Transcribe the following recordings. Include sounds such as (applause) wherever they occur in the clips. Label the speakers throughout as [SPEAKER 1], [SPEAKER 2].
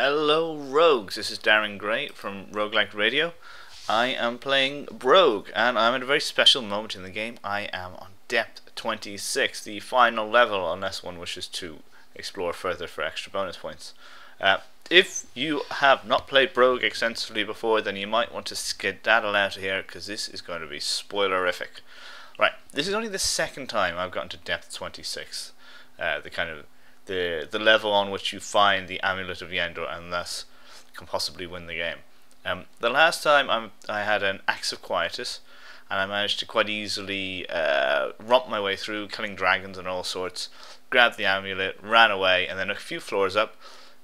[SPEAKER 1] Hello, rogues. This is Darren Grey from Roguelike Radio. I am playing Brogue, and I'm at a very special moment in the game. I am on depth 26, the final level, unless one wishes to explore further for extra bonus points. Uh, if you have not played Brogue extensively before, then you might want to skedaddle out of here because this is going to be spoilerific. Right, this is only the second time I've gotten to depth 26. Uh, the kind of the the level on which you find the amulet of Yendor and thus can possibly win the game. Um, the last time I'm, I had an axe of quietus, and I managed to quite easily uh, romp my way through, killing dragons and all sorts. Grabbed the amulet, ran away, and then a few floors up,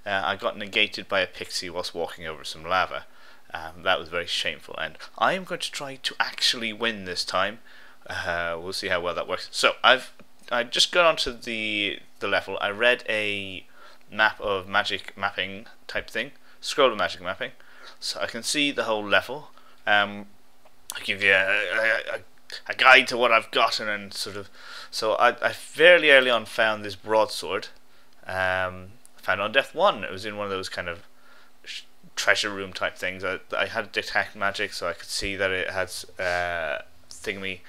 [SPEAKER 1] uh, I got negated by a pixie whilst walking over some lava. Um, that was very shameful, and I am going to try to actually win this time. Uh, we'll see how well that works. So I've I just got onto the the level. I read a map of magic mapping type thing, scroll of magic mapping, so I can see the whole level. Um, I give you a, a, a, guide to what I've gotten and sort of. So I, I fairly early on found this broadsword. Um, found on Depth One. It was in one of those kind of treasure room type things. I, I had detect magic, so I could see that it had uh, thingy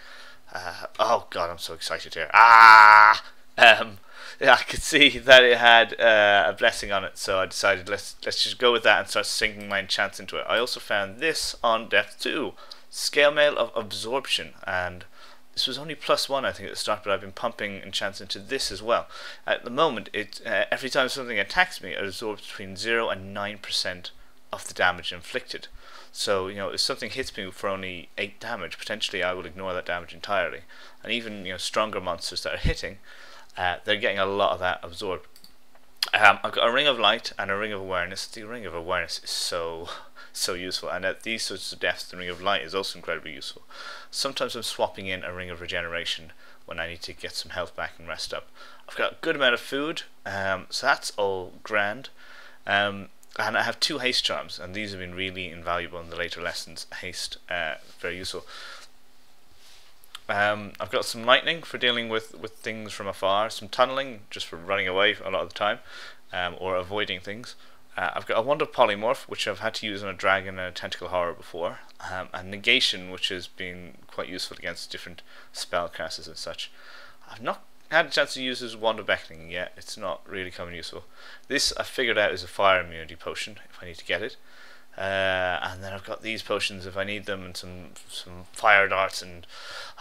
[SPEAKER 1] uh, oh god, I'm so excited here. Ah, um, I could see that it had uh, a blessing on it, so I decided let's let's just go with that and start sinking my enchants into it. I also found this on Depth Two, Scale Mail of Absorption, and this was only plus one, I think, at the start, but I've been pumping enchants into this as well. At the moment, it uh, every time something attacks me, it absorbs between zero and nine percent of the damage inflicted. So, you know, if something hits me for only 8 damage, potentially I will ignore that damage entirely. And even, you know, stronger monsters that are hitting, uh, they're getting a lot of that absorbed. Um, I've got a Ring of Light and a Ring of Awareness. The Ring of Awareness is so, so useful. And at these sorts of depths, the Ring of Light is also incredibly useful. Sometimes I'm swapping in a Ring of Regeneration when I need to get some health back and rest up. I've got a good amount of food, um, so that's all grand. Um, and I have two haste charms, and these have been really invaluable in the later lessons. Haste, uh, very useful. Um, I've got some lightning for dealing with, with things from afar, some tunneling just for running away a lot of the time, um, or avoiding things. Uh, I've got a wand of polymorph, which I've had to use on a dragon and a tentacle horror before, um, and negation, which has been quite useful against different spell classes and such. I've not had a chance to use this Wand of Beckoning yet. It's not really coming useful. This I figured out is a fire immunity potion if I need to get it. Uh, and then I've got these potions if I need them, and some some fire darts, and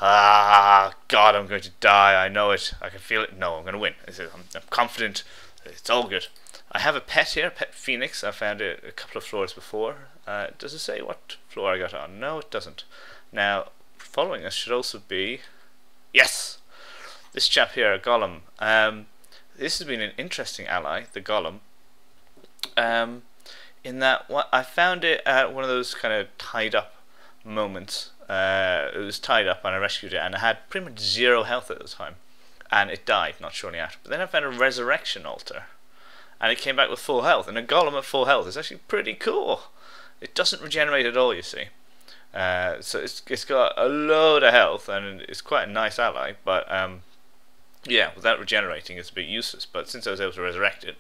[SPEAKER 1] ah, God, I'm going to die. I know it. I can feel it. No, I'm going to win. I'm, I'm confident. It's all good. I have a pet here, pet phoenix. I found it a couple of floors before. Uh, does it say what floor I got on? No, it doesn't. Now, following us should also be yes this chap here, a Golem. Um, this has been an interesting ally, the Golem. Um, in that what I found it at one of those kind of tied up moments. Uh, it was tied up and I rescued it and it had pretty much zero health at the time. And it died not shortly after. But then I found a resurrection altar and it came back with full health. And a golem at full health is actually pretty cool. It doesn't regenerate at all, you see. Uh, so it's it's got a load of health and it's quite a nice ally, but um, yeah, without regenerating, it's a bit useless. But since I was able to resurrect it,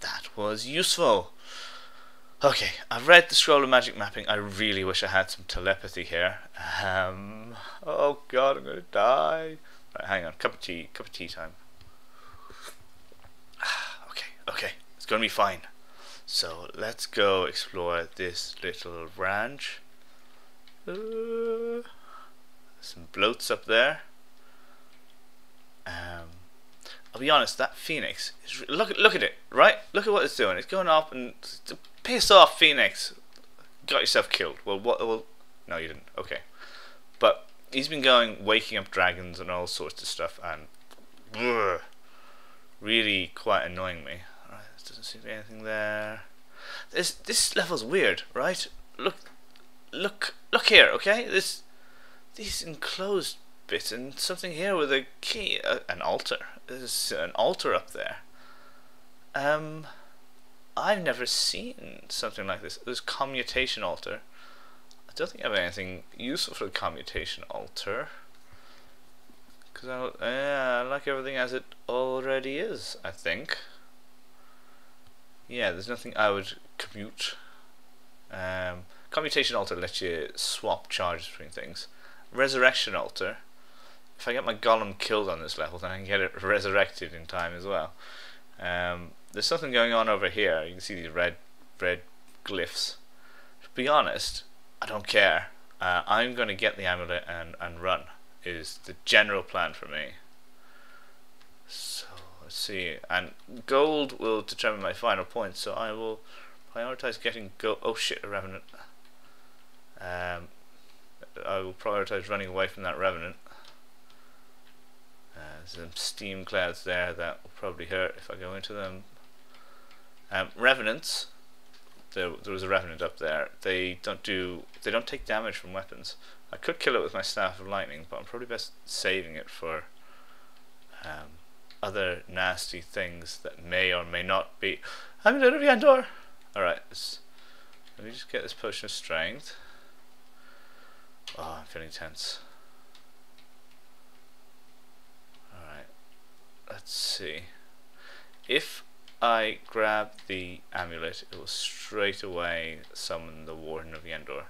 [SPEAKER 1] that was useful. Okay, I've read the Scroll of Magic Mapping. I really wish I had some telepathy here. Um, oh god, I'm gonna die. Right, hang on, cup of tea, cup of tea time. (sighs) okay, okay, it's gonna be fine. So let's go explore this little ranch. Uh, some bloats up there. Um, I'll be honest, that Phoenix is look look at it, right? Look at what it's doing. It's going up and piss off, Phoenix. Got yourself killed. Well, what? Well, no, you didn't. Okay, but he's been going waking up dragons and all sorts of stuff, and really quite annoying me. Right, there doesn't seem to be anything there. This this level's weird, right? Look, look, look here. Okay, this these enclosed bit and something here with a key, uh, an altar. There's an altar up there. Um, I've never seen something like this. There's commutation altar. I don't think I have anything useful for the commutation altar. Because I, yeah, I like everything as it already is, I think. yeah, there's nothing I would commute. Um, commutation altar lets you swap charges between things. Resurrection altar. If I get my golem killed on this level, then I can get it resurrected in time as well. Um, there's something going on over here. You can see these red, red glyphs. To be honest, I don't care. Uh, I'm going to get the amulet and, and run. Is the general plan for me. So let's see. And gold will determine my final point. So I will prioritize getting gold. Oh shit, a revenant. Um, I will prioritize running away from that revenant. Some steam clouds there that will probably hurt if I go into them. Um, revenants. There, there was a revenant up there. They don't do. They don't take damage from weapons. I could kill it with my staff of lightning, but I'm probably best saving it for um, other nasty things that may or may not be. I'm out of Yendor. All right. Let me just get this potion of strength. Oh, I'm feeling tense. Alright, let's see. If I grab the amulet, it will straight away summon the Warden of Yendor.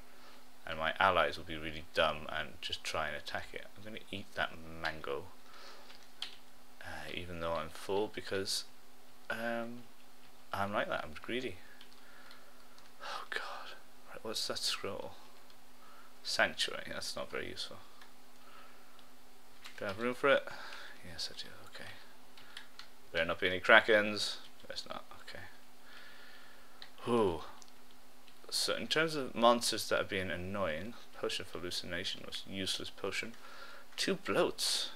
[SPEAKER 1] And my allies will be really dumb and just try and attack it. I'm going to eat that mango. Uh, even though I'm full because um, I'm like that, I'm greedy. Oh god. Right, what's that scroll? Sanctuary, that's not very useful. Do I have room for it? Yes, I do, okay. There not be any krakens. There's not, okay. Ooh. So in terms of monsters that have been annoying, Potion of Hallucination was useless potion. Two bloats.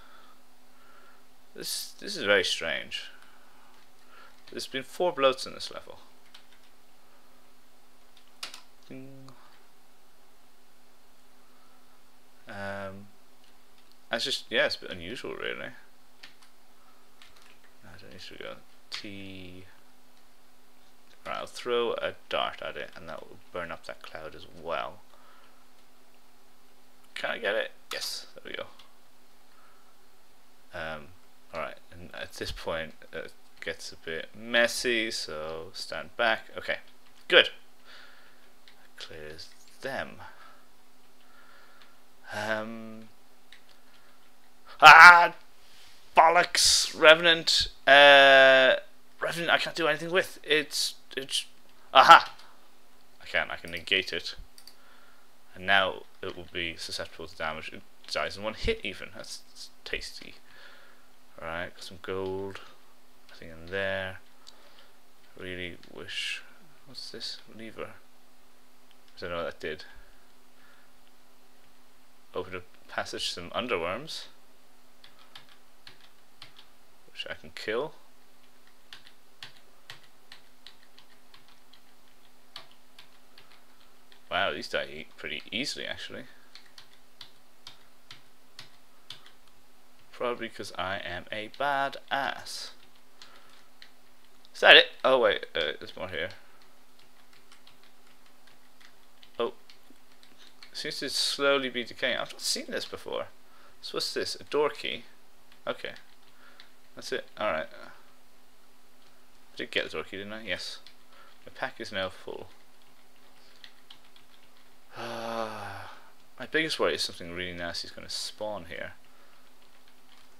[SPEAKER 1] This this is very strange. There's been four bloats in this level. Um, that's just, yeah, it's a bit unusual, really. To go T. Right, I'll throw a dart at it, and that will burn up that cloud as well. Can I get it? Yes, there we go. Um, Alright, and at this point it gets a bit messy, so stand back. Okay, good. Clears them. Um. Ah! Bollocks! Revenant! Uh. Revenant, I can't do anything with. It's. It's. Aha! I can. I can negate it. And now it will be susceptible to damage. It dies in one hit, even. That's, that's tasty. Alright, got some gold. Nothing in there. Really wish. What's this? Lever. I don't know what that did open a passage some underworms which I can kill wow these die pretty easily actually probably because I am a bad ass is that it? oh wait uh, there's more here Oh seems to slowly be decaying. I've not seen this before. So what's this? A door key? Okay. That's it. Alright. I did get the door key, didn't I? Yes. My pack is now full. (sighs) my biggest worry is something really nasty is going to spawn here.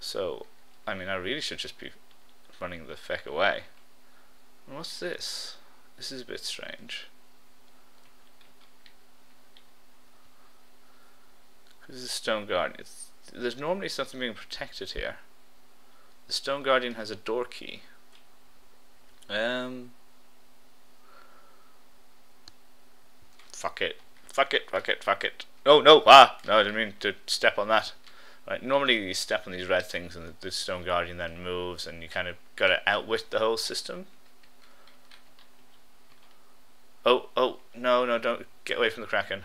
[SPEAKER 1] So, I mean, I really should just be running the feck away. What's this? This is a bit strange. This is a Stone Guardian. It's, there's normally something being protected here. The Stone Guardian has a door key. Um. Fuck it. Fuck it, fuck it, fuck it. Oh, no, ah! No, I didn't mean to step on that. Right, normally you step on these red things and the, the Stone Guardian then moves and you kind of gotta outwit the whole system. Oh, oh, no, no, don't get away from the Kraken.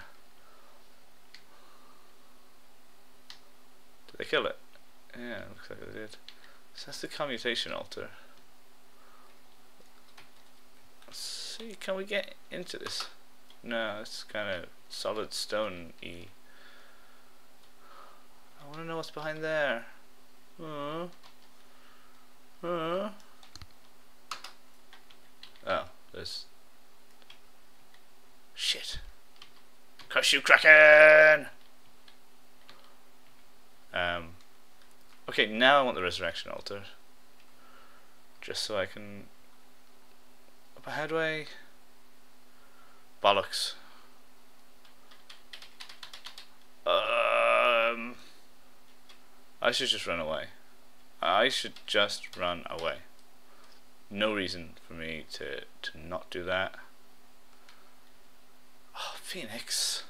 [SPEAKER 1] Did they kill it? Yeah, looks like they did. So that's the commutation altar. Let's see, can we get into this? No, it's kind of solid stone-y. I want to know what's behind there. Uh, uh. Oh, there's... Shit. Crush you, Kraken! Okay, now I want the resurrection altar. Just so I can... But Up a headway? Bollocks. Um, I should just run away. I should just run away. No reason for me to, to not do that. Oh, Phoenix.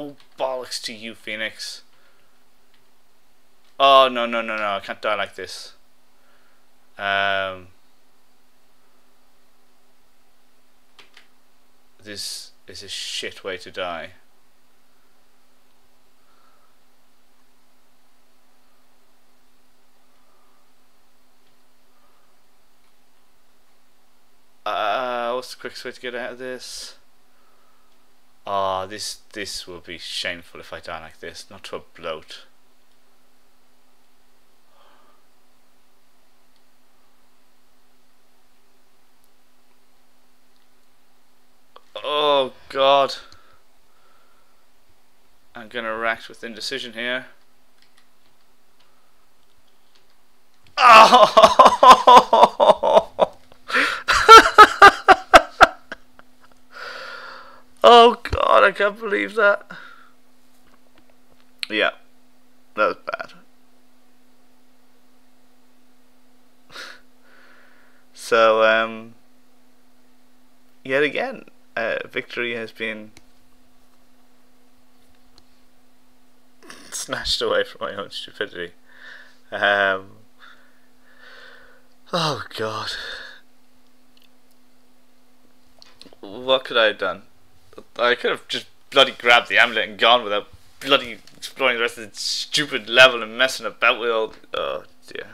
[SPEAKER 1] Oh, bollocks to you, Phoenix. Oh, no, no, no, no. I can't die like this. Um, this is a shit way to die. Uh, what's the quickest way to get out of this? Ah, this this will be shameful if I die like this. Not to a bloat. Oh god. I'm gonna react with indecision here. Oh! (laughs) oh god, I can't believe that. Yeah, that was bad. so, um, yet again, uh, victory has been snatched away from my own stupidity. Um, oh god. What could I have done? I could have just bloody grabbed the amulet and gone without bloody exploring the rest of the stupid level and messing about with all. Oh dear.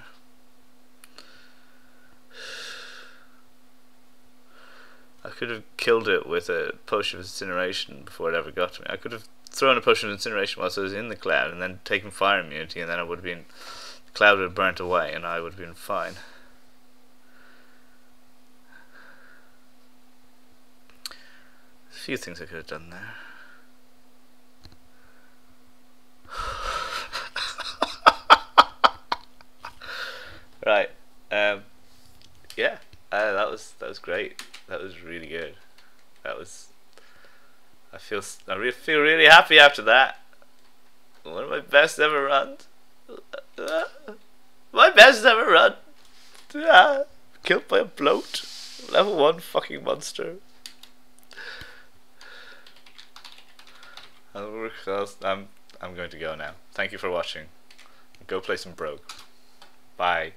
[SPEAKER 1] I could have killed it with a potion of incineration before it ever got to me. I could have thrown a potion of incineration whilst I was in the cloud and then taken fire immunity and then I would have been the cloud would have burnt away and I would have been fine. Few things I could have done there. (laughs) right. Um, yeah, uh, that was that was great that was really good. That was. I feel I really feel really happy after that. One of my best ever runs. (laughs) My best ever run. (laughs) Killed by a bloat. Level one fucking monster. I'm I'm going to go now. Thank you for watching. Go play some Brogue. Bye.